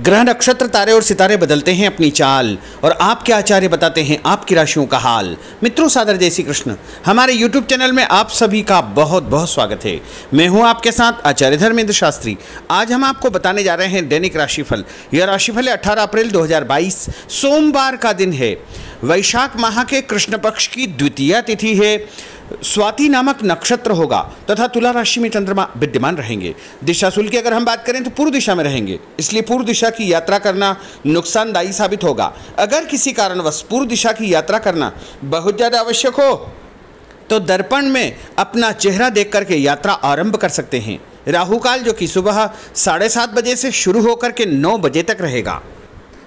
ग्रह नक्षत्र तारे और सितारे बदलते हैं अपनी चाल, और आपके आचार्य बताते हैं आपकी राशियों का हाल? मित्रों, सादर जय श्री कृष्ण। हमारे YouTube चैनल में आप सभी का बहुत बहुत स्वागत है। मैं हूँ आपके साथ आचार्य धर्मेंद्र शास्त्री। आज हम आपको बताने जा रहे हैं दैनिक राशिफल। यह राशिफल है अठारह अप्रैल 2022 सोमवार का दिन है। वैशाख माह के कृष्ण पक्ष की द्वितीय तिथि है। स्वाति नामक नक्षत्र होगा, तथा तुला राशि में चंद्रमा विद्यमान रहेंगे। दिशा शुल्क की अगर हम बात करें तो पूर्व दिशा में रहेंगे। इसलिए पूर्व दिशा की यात्रा करना नुकसानदायी साबित होगा। अगर किसी कारणवश पूर्व दिशा की यात्रा करना बहुत ज़्यादा आवश्यक हो तो दर्पण में अपना चेहरा देख करके यात्रा आरंभ कर सकते हैं। राहु काल जो कि सुबह साढ़े सात बजे से शुरू होकर के नौ बजे तक रहेगा।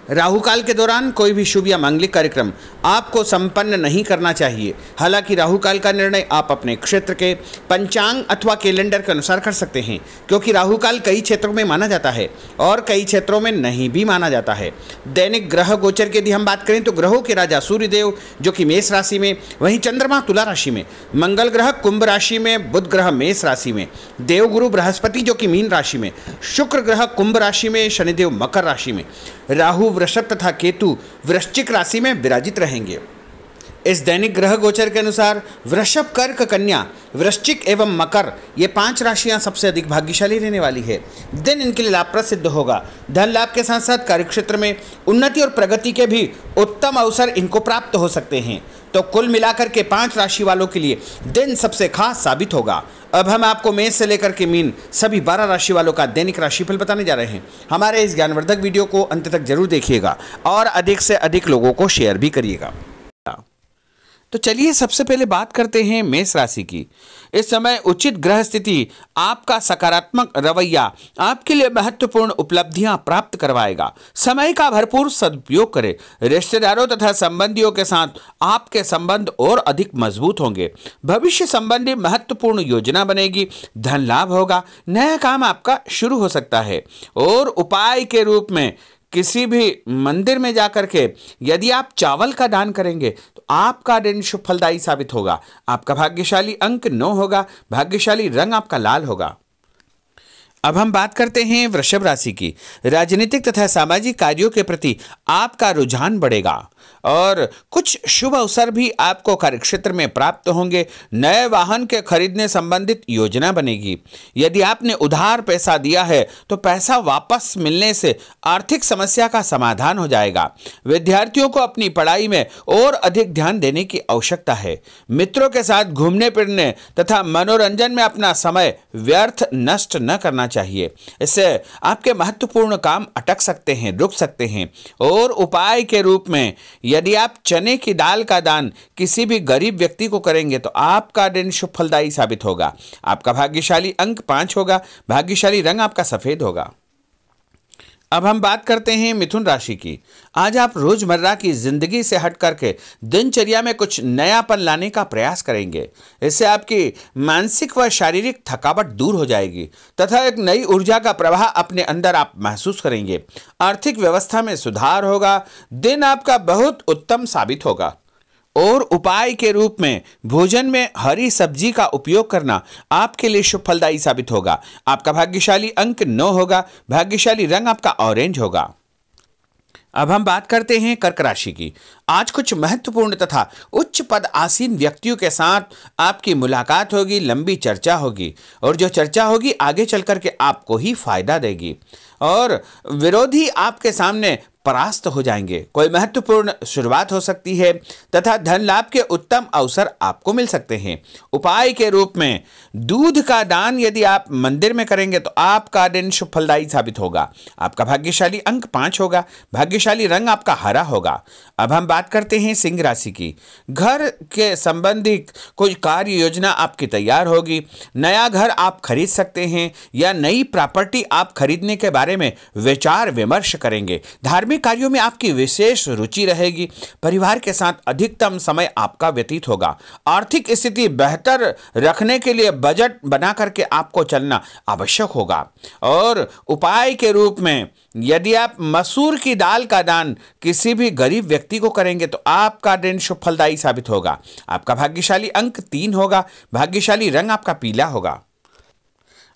राहु काल के दौरान कोई भी शुभ या मांगलिक कार्यक्रम आपको संपन्न नहीं करना चाहिए। हालाँकि राहु काल का निर्णय आप अपने क्षेत्र के पंचांग अथवा कैलेंडर के अनुसार कर सकते हैं, क्योंकि राहु काल कई क्षेत्रों में माना जाता है और कई क्षेत्रों में नहीं भी माना जाता है। दैनिक ग्रह गोचर की यदि हम बात करें तो ग्रहों के राजा सूर्यदेव, जो कि मेष राशि में, वहीं चंद्रमा तुला राशि में, मंगल ग्रह कुंभ राशि में, बुध ग्रह मेष राशि में, देवगुरु बृहस्पति, जो कि मीन राशि में, शुक्र ग्रह कुंभ राशि में, शनिदेव मकर राशि में, राहु वृषभ तथा केतु वृश्चिक राशि में विराजित रहेंगे। इस दैनिक ग्रह गोचर के अनुसार वृषभ, कर्क कन्या, वृश्चिक एवं मकर, ये पाँच राशियाँ सबसे अधिक भाग्यशाली रहने वाली है। दिन इनके लिए लाभप्रद सिद्ध होगा। धन लाभ के साथ साथ कार्यक्षेत्र में उन्नति और प्रगति के भी उत्तम अवसर इनको प्राप्त हो सकते हैं। तो कुल मिलाकर के पाँच राशि वालों के लिए दिन सबसे खास साबित होगा। अब हम आपको मेष से लेकर के मीन सभी बारह राशि वालों का दैनिक राशिफल बताने जा रहे हैं। हमारे इस ज्ञानवर्धक वीडियो को अंत तक ज़रूर देखिएगा और अधिक से अधिक लोगों को शेयर भी करिएगा। तो चलिए सबसे पहले बात करते हैं मेष राशि की। इस समय उचित ग्रह स्थिति, आपका सकारात्मक रवैया, आपके लिए महत्वपूर्ण उपलब्धियाँ प्राप्त करवाएगा। समय का भरपूर सदुपयोग करें। रिश्तेदारों तथा संबंधियों के साथ आपके संबंध और अधिक मज़बूत होंगे। भविष्य संबंधी महत्वपूर्ण योजना बनेगी, धन लाभ होगा, नया काम आपका शुरू हो सकता है। और उपाय के रूप में किसी भी मंदिर में जाकर के यदि आप चावल का दान करेंगे तो आपका दिन शुभ फलदायी साबित होगा। आपका भाग्यशाली अंक नौ होगा, भाग्यशाली रंग आपका लाल होगा। अब हम बात करते हैं वृषभ राशि की। राजनीतिक तथा सामाजिक कार्यों के प्रति आपका रुझान बढ़ेगा और कुछ शुभ अवसर भी आपको कार्यक्षेत्र में प्राप्त होंगे। नए वाहन के खरीदने संबंधित योजना बनेगी। यदि आपने उधार पैसा दिया है तो पैसा वापस मिलने से आर्थिक समस्या का समाधान हो जाएगा। विद्यार्थियों को अपनी पढ़ाई में और अधिक ध्यान देने की आवश्यकता है। मित्रों के साथ घूमने फिरने तथा मनोरंजन में अपना समय व्यर्थ नष्ट न करना चाहिए। इससे आपके महत्वपूर्ण काम अटक सकते हैं रुक सकते हैं। और उपाय के रूप में, यदि आप चने की दाल का दान किसी भी गरीब व्यक्ति को करेंगे तो आपका दिन शुभ फलदायी साबित होगा। आपका भाग्यशाली अंक पाँच होगा, भाग्यशाली रंग आपका सफ़ेद होगा। अब हम बात करते हैं मिथुन राशि की। आज आप रोज़मर्रा की ज़िंदगी से हट करके दिनचर्या में कुछ नयापन लाने का प्रयास करेंगे। इससे आपकी मानसिक व शारीरिक थकावट दूर हो जाएगी तथा एक नई ऊर्जा का प्रवाह अपने अंदर आप महसूस करेंगे। आर्थिक व्यवस्था में सुधार होगा, दिन आपका बहुत उत्तम साबित होगा। और उपाय के रूप में भोजन में हरी सब्ज़ी का उपयोग करना आपके लिए शुभ फलदायी साबित होगा। आपका भाग्यशाली अंक नौ होगा, भाग्यशाली रंग आपका ऑरेंज होगा। अब हम बात करते हैं कर्क राशि की। आज कुछ महत्वपूर्ण तथा उच्च पद आसीन व्यक्तियों के साथ आपकी मुलाकात होगी, लंबी चर्चा होगी और जो चर्चा होगी आगे चल कर के आपको ही फ़ायदा देगी। और विरोधी आपके सामने परास्त हो जाएँगे। कोई महत्वपूर्ण शुरुआत हो सकती है तथा धन लाभ के उत्तम अवसर आपको मिल सकते हैं। उपाय के रूप में, दूध का दान यदि आप मंदिर में करेंगे तो आपका दिन शुभ साबित होगा। आपका भाग्यशाली अंक पाँच होगा। भाग्यशाली रंग आपका हरा होगा। अब हम बात करते हैं सिंह राशि की। घर के संबंधित कोई कार्य योजना आपकी तैयार होगी। नया घर आप खरीद सकते हैं या नई प्रॉपर्टी आप खरीदने के बारे में विचार विमर्श करेंगे। धार्मिक धार्मिक कार्यों में आपकी विशेष रुचि रहेगी। परिवार के साथ अधिकतम समय आपका व्यतीत होगा। आर्थिक स्थिति बेहतर रखने के लिए बजट बना करके आपको चलना आवश्यक होगा। और उपाय के रूप में यदि आप मसूर की दाल का दान किसी भी गरीब व्यक्ति को करेंगे तो आपका दिन शुभ फलदायी साबित होगा। आपका भाग्यशाली अंक तीन होगा। भाग्यशाली रंग आपका पीला होगा।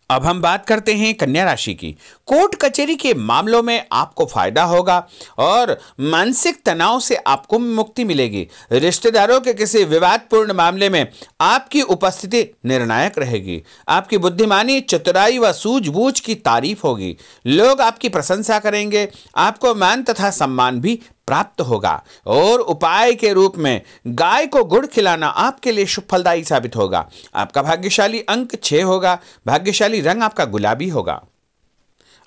अब हम बात करते हैं कन्या राशि की। कोर्ट कचहरी के मामलों में आपको फ़ायदा होगा और मानसिक तनाव से आपको मुक्ति मिलेगी। रिश्तेदारों के किसी विवादपूर्ण मामले में आपकी उपस्थिति निर्णायक रहेगी। आपकी बुद्धिमानी, चतुराई व सूझबूझ की तारीफ़ होगी। लोग आपकी प्रशंसा करेंगे। आपको मान तथा सम्मान भी प्राप्त होगा और उपाय के रूप में गाय को गुड़ खिलाना आपके लिए शुभ फलदायी साबित होगा। आपका भाग्यशाली अंक छह होगा, भाग्यशाली रंग आपका गुलाबी होगा।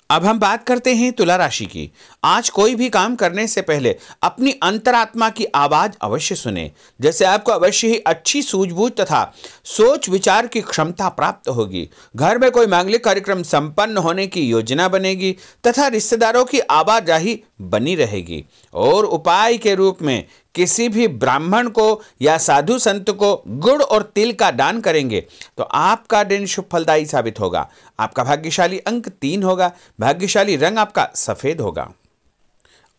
अब हम बात करते हैं तुला राशि की। आज कोई भी काम करने से पहले अपनी अंतरात्मा की आवाज़ अवश्य सुने। जैसे आपको अवश्य ही अच्छी सूझबूझ तथा सोच विचार की क्षमता प्राप्त होगी। घर में कोई मांगलिक कार्यक्रम संपन्न होने की योजना बनेगी तथा रिश्तेदारों की आवाजाही बनी रहेगी। और उपाय के रूप में किसी भी ब्राह्मण को या साधु संत को गुड़ और तिल का दान करेंगे तो आपका दिन शुभ फलदायी साबित होगा। आपका भाग्यशाली अंक तीन होगा। भाग्यशाली रंग आपका सफ़ेद होगा।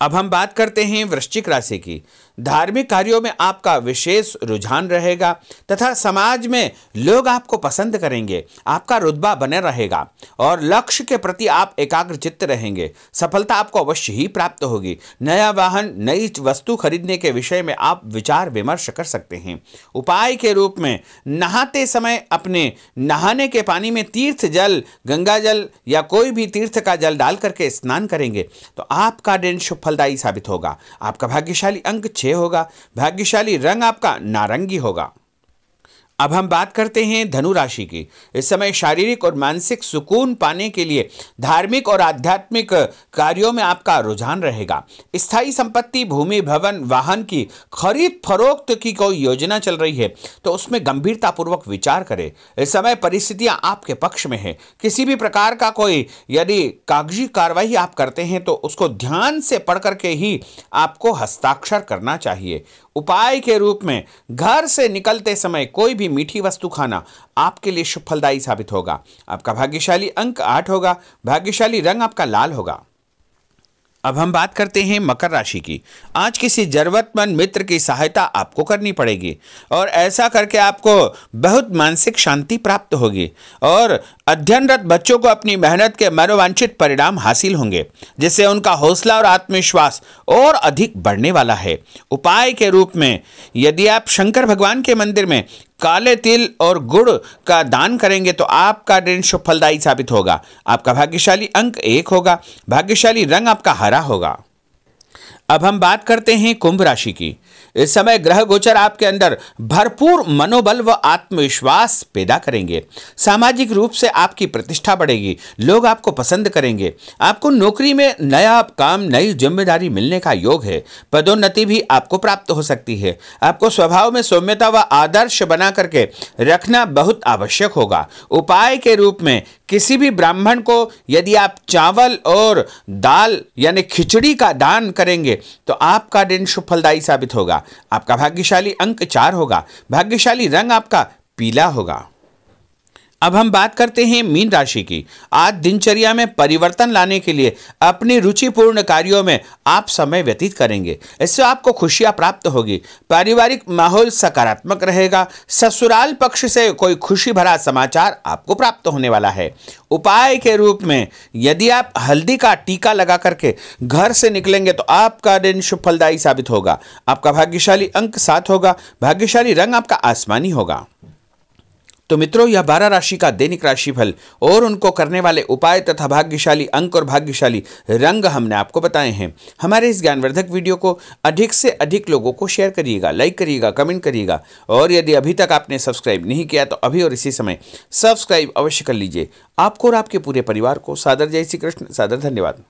अब हम बात करते हैं वृश्चिक राशि की। धार्मिक कार्यों में आपका विशेष रुझान रहेगा तथा समाज में लोग आपको पसंद करेंगे, आपका रुतबा बने रहेगा और लक्ष्य के प्रति आप एकाग्र चित्त रहेंगे। सफलता आपको अवश्य ही प्राप्त होगी। नया वाहन, नई वस्तु खरीदने के विषय में आप विचार विमर्श कर सकते हैं। उपाय के रूप में नहाते समय अपने नहाने के पानी में तीर्थ जल, गंगा जल या कोई भी तीर्थ का जल डाल करके स्नान करेंगे तो आपका दिन शुभ फलदायी साबित होगा। आपका भाग्यशाली अंक छः होगा। भाग्यशाली रंग आपका नारंगी होगा। अब हम बात करते हैं धनु राशि की। इस समय शारीरिक और मानसिक सुकून पाने के लिए धार्मिक और आध्यात्मिक कार्यों में आपका रुझान रहेगा। स्थायी संपत्ति, भूमि, भवन, वाहन की खरीद फरोख्त की कोई योजना चल रही है तो उसमें गंभीरतापूर्वक विचार करें। इस समय परिस्थितियाँ आपके पक्ष में है। किसी भी प्रकार का कोई यदि कागज़ी कार्रवाई आप करते हैं तो उसको ध्यान से पढ़ करके ही आपको हस्ताक्षर करना चाहिए। उपाय के रूप में घर से निकलते समय कोई भी मीठी वस्तु खाना आपके लिए सुफलदायी फलदायी साबित होगा। आपका भाग्यशाली अंक आठ होगा। भाग्यशाली रंग आपका लाल होगा। अब हम बात करते हैं मकर राशि की। आज किसी जरूरतमंद मित्र की सहायता आपको करनी पड़ेगी और ऐसा करके आपको बहुत मानसिक शांति प्राप्त होगी और अध्ययनरत बच्चों को अपनी मेहनत के मनोवांछित परिणाम हासिल होंगे, जिससे उनका हौसला और आत्मविश्वास और अधिक बढ़ने वाला है। उपाय के रूप में यदि आप शंकर भगवान के मंदिर में काले तिल और गुड़ का दान करेंगे तो आपका दिन शुभ फलदायी साबित होगा। आपका भाग्यशाली अंक एक होगा। भाग्यशाली रंग आपका हरा होगा। अब हम बात करते हैं कुंभ राशि की। इस समय ग्रह गोचर आपके अंदर भरपूर मनोबल व आत्मविश्वास पैदा करेंगे। सामाजिक रूप से आपकी प्रतिष्ठा बढ़ेगी, लोग आपको पसंद करेंगे। आपको नौकरी में नया काम, नई ज़िम्मेदारी मिलने का योग है। पदोन्नति भी आपको प्राप्त हो सकती है। आपको स्वभाव में सौम्यता व आदर्श बना करके रखना बहुत आवश्यक होगा। उपाय के रूप में किसी भी ब्राह्मण को यदि आप चावल और दाल यानी खिचड़ी का दान करेंगे तो आपका दिन सुफलदायी साबित होगा। आपका भाग्यशाली अंक चार होगा। भाग्यशाली रंग आपका पीला होगा। अब हम बात करते हैं मीन राशि की। आज दिनचर्या में परिवर्तन लाने के लिए अपनी रुचिपूर्ण कार्यों में आप समय व्यतीत करेंगे। इससे आपको खुशियाँ प्राप्त होगी। पारिवारिक माहौल सकारात्मक रहेगा। ससुराल पक्ष से कोई खुशी भरा समाचार आपको प्राप्त होने वाला है। उपाय के रूप में यदि आप हल्दी का टीका लगा करके घर से निकलेंगे तो आपका दिन शुभ फलदायी साबित होगा। आपका भाग्यशाली अंक सात होगा। भाग्यशाली रंग आपका आसमानी होगा। तो मित्रों, यह बारह राशि का दैनिक राशिफल और उनको करने वाले उपाय तथा भाग्यशाली अंक और भाग्यशाली रंग हमने आपको बताए हैं। हमारे इस ज्ञानवर्धक वीडियो को अधिक से अधिक लोगों को शेयर करिएगा लाइक करिएगा कमेंट करिएगा और यदि अभी तक आपने सब्सक्राइब नहीं किया तो अभी और इसी समय सब्सक्राइब अवश्य कर लीजिए। आपको और आपके पूरे परिवार को सादर जय श्री कृष्ण, सादर धन्यवाद।